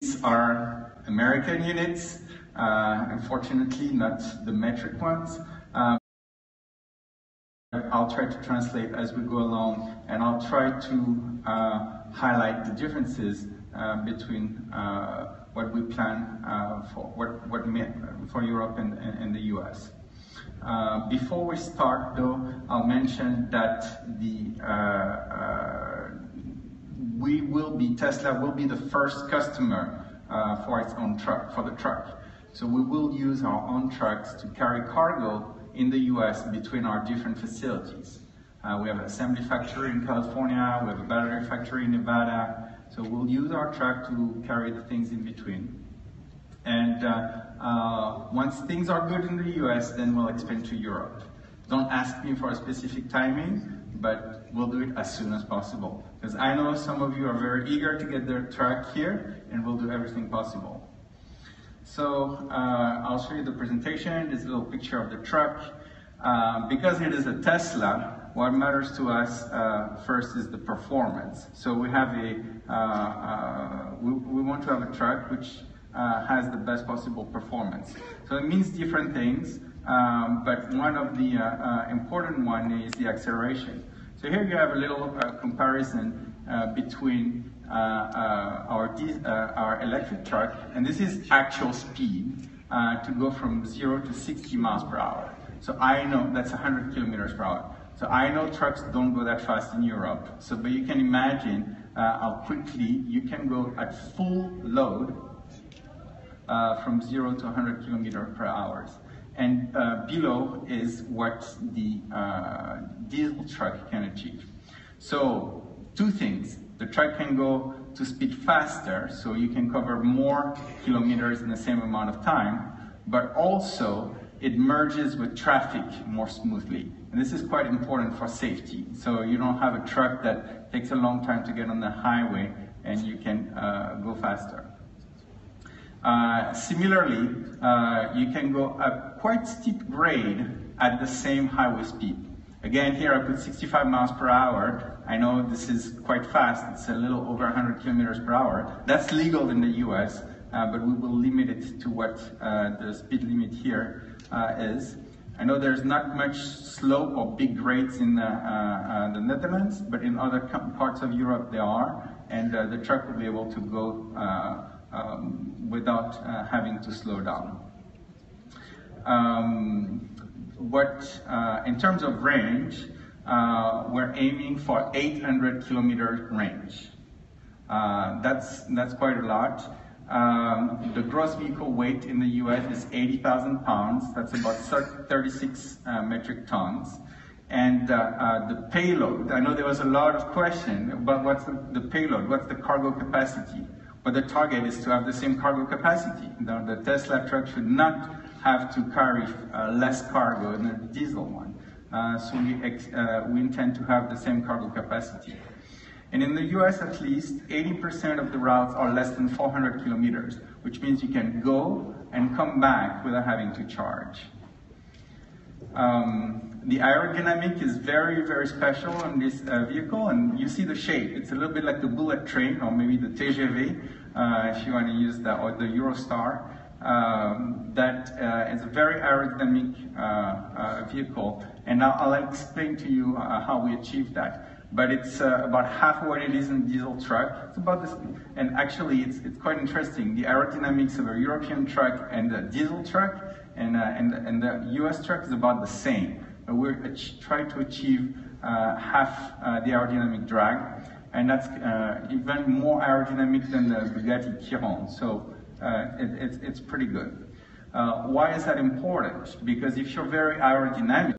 These are American units, uh, unfortunately not the metric ones. Um, I'll try to translate as we go along and I'll try to uh, highlight the differences uh, between uh, what we plan uh, for what, what for Europe and, and, the US. Uh, before we start though, I'll mention that the we will be, Tesla will be the first customer uh, for its own truck, for the truck. So we will use our own trucks to carry cargo in the US between our different facilities. Uh, we have an assembly factory in California, we have a battery factory in Nevada, so we'll use our truck to carry the things in between. And uh, uh, once things are good in the US, then we'll expand to Europe. Don't ask me for a specific timing, but we'll do it as soon as possible. Because I know some of you are very eager to get their truck here, and we'll do everything possible. So uh, I'll show you the presentation, this little picture of the truck. Uh, because it is a Tesla, what matters to us uh, first is the performance. So we have a, uh, uh, we, we, want to have a truck which uh, has the best possible performance. So it means different things. Um, but one of the important one is the acceleration. So here you have a little uh, comparison uh, between uh, uh, our, our electric truck, and this is actual speed to go from zero to 60 miles per hour. So I know that's 100 kilometers per hour. So I know trucks don't go that fast in Europe. So, but you can imagine how quickly you can go at full load from zero to 100 kilometers per hour and uh, below is what the uh, diesel truck can achieve. So two things, the truck can go to speed faster, so you can cover more kilometers in the same amount of time, but also it merges with traffic more smoothly. And this is quite important for safety. So you don't have a truck that takes a long time to get on the highway and you can uh, go faster. Uh, similarly, uh, you can go a quite steep grade at the same highway speed. Again, here I put 65 miles per hour. I know this is quite fast. It's a little over 100 kilometers per hour. That's legal in the US, uh, but we will limit it to what uh, the speed limit here uh, is. I know there's not much slope or big grades in the, the Netherlands, but in other parts of Europe there are, and the truck will be able to go um, without uh, having to slow down. Um, what, uh, in terms of range, uh, we're aiming for 800 kilometer range. Uh, that's, that's quite a lot. Um, the gross vehicle weight in the US is 80,000 pounds. That's about 36 uh, metric tons. And uh, uh, the payload, I know there was a lot of question about what's the, the payload, what's the cargo capacity. But the target is to have the same cargo capacity. The, the Tesla truck should not have to carry uh, less cargo than the diesel one. Uh, so we, uh, we intend to have the same cargo capacity. And in the US at least, 80% of the routes are less than 400 kilometers, which means you can go and come back without having to charge. Um, the aerodynamic is very, very special on this uh, vehicle, and you see the shape. It's a little bit like the bullet train, or maybe the TGV, uh, if you want to use that, or the Eurostar. Um, that uh, is a very aerodynamic uh, uh, vehicle, and now I'll explain to you uh, how we achieve that. But it's about half what it is in diesel truck. It's about this, and actually, it's it's quite interesting. The aerodynamics of a European truck and a diesel truck and, uh, and, and the US truck is about the same. We're trying to achieve uh, half uh, the aerodynamic drag, and that's uh, even more aerodynamic than the Bugatti Chiron. So uh, it, it's, it's pretty good. Uh, why is that important? Because if you're very aerodynamic